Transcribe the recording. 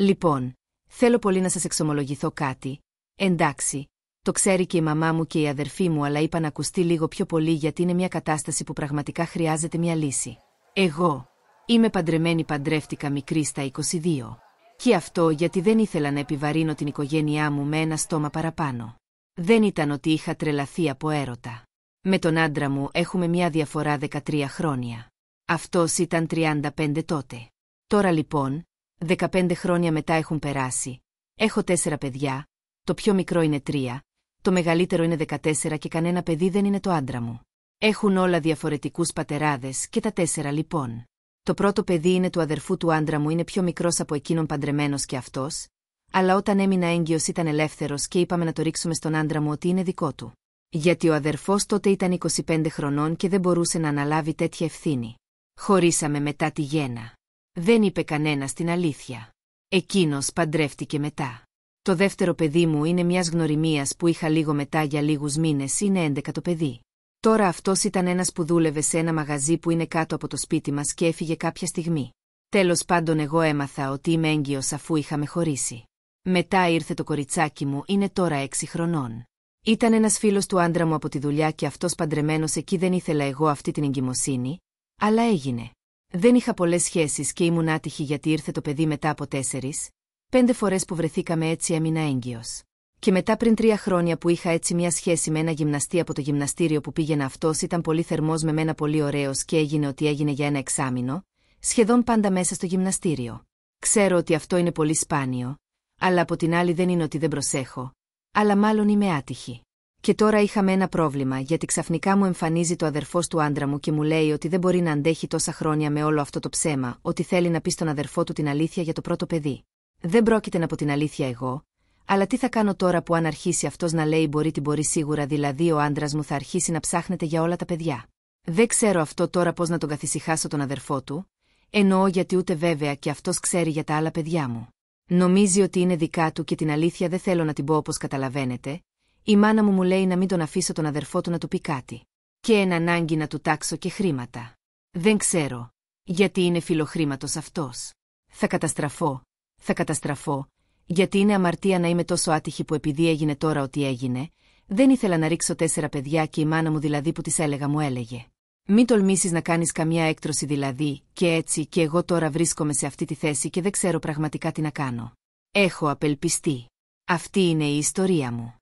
Λοιπόν, θέλω πολύ να σας εξομολογηθώ κάτι. Εντάξει, το ξέρει και η μαμά μου και η αδερφή μου, αλλά είπα να ακουστεί λίγο πιο πολύ γιατί είναι μια κατάσταση που πραγματικά χρειάζεται μια λύση. Εγώ είμαι παντρεμένη, παντρεύτηκα μικρή στα 22. Και αυτό γιατί δεν ήθελα να επιβαρύνω την οικογένειά μου με ένα στόμα παραπάνω. Δεν ήταν ότι είχα τρελαθεί από έρωτα. Με τον άντρα μου έχουμε μια διαφορά 13 χρόνια. Αυτός ήταν 35 τότε. Τώρα λοιπόν, 15 χρόνια μετά έχουν περάσει. Έχω τέσσερα παιδιά, το πιο μικρό είναι τρία, το μεγαλύτερο είναι 14 και κανένα παιδί δεν είναι το άντρα μου. Έχουν όλα διαφορετικούς πατεράδες και τα τέσσερα λοιπόν. Το πρώτο παιδί είναι του αδερφού του άντρα μου, είναι πιο μικρός από εκείνον παντρεμένος και αυτός, αλλά όταν έμεινα έγκυος ήταν ελεύθερος και είπαμε να το ρίξουμε στον άντρα μου ότι είναι δικό του. Γιατί ο αδερφός τότε ήταν 25 χρονών και δεν μπορούσε να αναλάβει τέτοια ευθύνη. Χωρίσαμε μετά τη γέννα. Δεν είπε κανένα την αλήθεια. Εκείνος παντρεύτηκε μετά. Το δεύτερο παιδί μου είναι μιας γνωριμίας που είχα λίγο μετά για λίγους μήνες, είναι 11 το παιδί. Τώρα αυτός ήταν ένας που δούλευε σε ένα μαγαζί που είναι κάτω από το σπίτι μας και έφυγε κάποια στιγμή. Τέλος πάντων, εγώ έμαθα ότι είμαι έγκυος αφού είχαμε χωρίσει. Μετά ήρθε το κοριτσάκι μου, είναι τώρα έξι χρονών. Ήταν ένας φίλος του άντρα μου από τη δουλειά και αυτός παντρεμένος εκεί δεν ήθελα εγώ αυτή την εγκυμοσύνη, αλλά έγινε. Δεν είχα πολλές σχέσεις και ήμουν άτυχη γιατί ήρθε το παιδί μετά από τέσσερις, πέντε φορές που βρεθήκαμε έτσι έμεινα έγκυος. Και μετά πριν τρία χρόνια που είχα έτσι μια σχέση με ένα γυμναστή από το γυμναστήριο που πήγαινα αυτός ήταν πολύ θερμός με μένα πολύ ωραίος και έγινε ότι έγινε για ένα εξάμεινο, σχεδόν πάντα μέσα στο γυμναστήριο. Ξέρω ότι αυτό είναι πολύ σπάνιο, αλλά από την άλλη δεν είναι ότι δεν προσέχω, αλλά μάλλον είμαι άτυχη. Και τώρα είχαμε ένα πρόβλημα γιατί ξαφνικά μου εμφανίζει το αδερφός του άντρα μου και μου λέει ότι δεν μπορεί να αντέχει τόσα χρόνια με όλο αυτό το ψέμα, ότι θέλει να πει στον αδερφό του την αλήθεια για το πρώτο παιδί. Δεν πρόκειται να πω την αλήθεια εγώ, αλλά τι θα κάνω τώρα που αν αρχίσει αυτός να λέει μπορεί την μπορεί σίγουρα, δηλαδή ο άντρας μου θα αρχίσει να ψάχνεται για όλα τα παιδιά. Δεν ξέρω αυτό τώρα πώς να τον καθησυχάσω τον αδερφό του, εννοώ γιατί ούτε βέβαια και αυτός ξέρει για τα άλλα παιδιά μου. Νομίζει ότι είναι δικά του και την αλήθεια δεν θέλω να την πω όπως καταλαβαίνετε. Η μάνα μου μου λέει να μην τον αφήσω τον αδερφό του να του πει κάτι. Και εν ανάγκη να του τάξω και χρήματα. Δεν ξέρω. Γιατί είναι φιλοχρήματος αυτός. Θα καταστραφώ. Θα καταστραφώ, γιατί είναι αμαρτία να είμαι τόσο άτυχη που επειδή έγινε τώρα ό,τι έγινε, δεν ήθελα να ρίξω τέσσερα παιδιά και η μάνα μου δηλαδή που της έλεγα μου έλεγε. Μην τολμήσεις να κάνεις καμιά έκτρωση δηλαδή, και έτσι και εγώ τώρα βρίσκομαι σε αυτή τη θέση και δεν ξέρω πραγματικά τι να κάνω. Έχω απελπιστεί. Αυτή είναι η ιστορία μου.